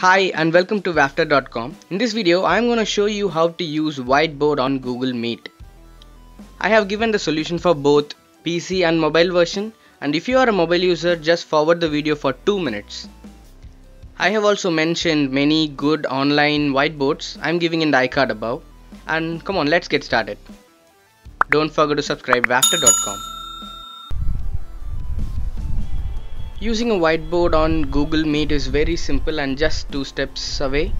Hi and welcome to Waftr.com. In this video I am going to show you how to use whiteboard on Google Meet. I have given the solution for both PC and mobile version and if you are a mobile user just forward the video for 2 minutes. I have also mentioned many good online whiteboards I am giving in the iCard above and come on let's get started. Don't forget to subscribe Waftr.com. Using a whiteboard on Google Meet is very simple and just two steps away.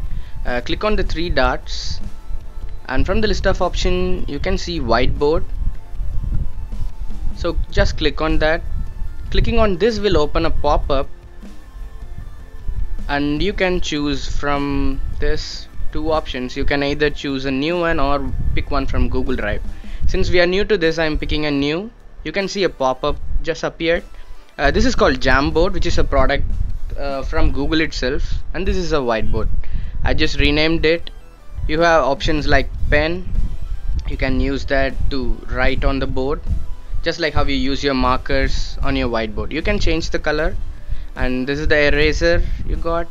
Uh, click on the three dots and from the list of option you can see whiteboard. So just click on that. Clicking on this will open a pop-up and you can choose from this two options. You can either choose a new one or pick one from Google Drive. Since we are new to this I am picking a new. You can see a pop-up just appeared uh, this is called Jamboard which is a product uh, from Google itself and this is a whiteboard. I just renamed it. You have options like pen. You can use that to write on the board just like how you use your markers on your whiteboard. You can change the color and this is the eraser you got.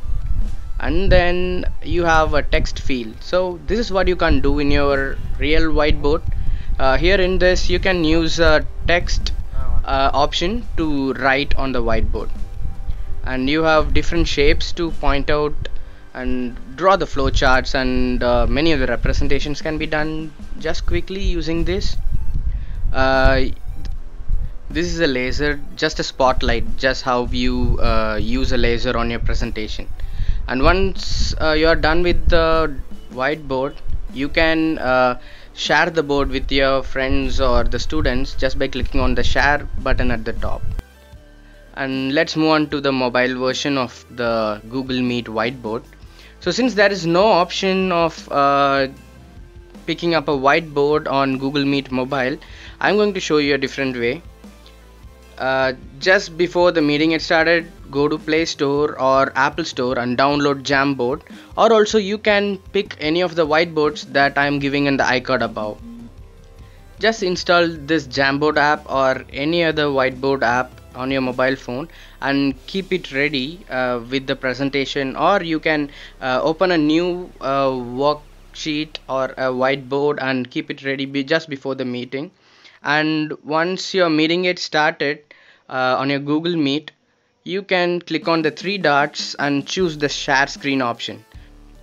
And then you have a text field. So this is what you can do in your real whiteboard. Uh, here in this you can use a text uh, option to write on the whiteboard. And you have different shapes to point out and draw the flowcharts and uh, many of the representations can be done just quickly using this. Uh, this is a laser just a spotlight just how you uh, use a laser on your presentation. And once uh, you are done with the whiteboard you can uh, share the board with your friends or the students just by clicking on the share button at the top. And let's move on to the mobile version of the Google Meet whiteboard. So since there is no option of uh, picking up a whiteboard on Google Meet mobile I'm going to show you a different way uh, just before the meeting it started go to play store or apple store and download jamboard. Or also you can pick any of the whiteboards that i am giving in the icon above. Just install this jamboard app or any other whiteboard app on your mobile phone and keep it ready uh, with the presentation. Or you can uh, open a new uh, worksheet or a whiteboard and keep it ready be just before the meeting and once your meeting gets started uh, on your Google Meet you can click on the three dots and choose the share screen option.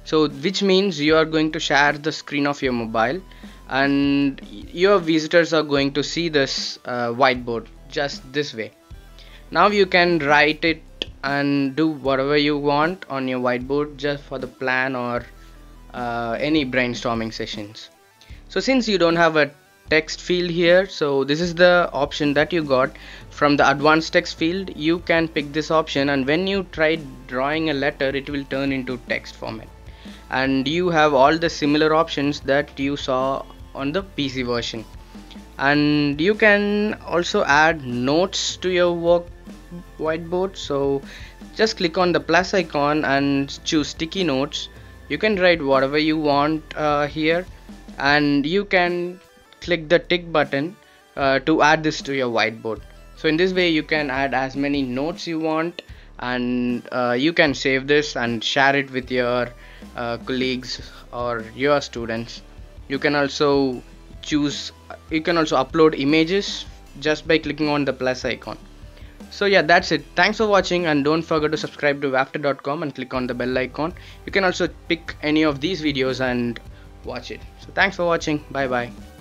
So which means you are going to share the screen of your mobile and your visitors are going to see this uh, whiteboard just this way. Now you can write it and do whatever you want on your whiteboard just for the plan or uh, any brainstorming sessions. So since you don't have a text field here. So this is the option that you got from the advanced text field. You can pick this option and when you try drawing a letter it will turn into text format. And you have all the similar options that you saw on the PC version. And you can also add notes to your work whiteboard. So just click on the plus icon and choose sticky notes. You can write whatever you want uh, here. And you can click the tick button uh, to add this to your whiteboard. So in this way you can add as many notes you want and uh, you can save this and share it with your uh, colleagues or your students. You can also choose you can also upload images just by clicking on the plus icon. So yeah that's it. Thanks for watching and don't forget to subscribe to waftr.com and click on the bell icon. You can also pick any of these videos and watch it. So thanks for watching. Bye bye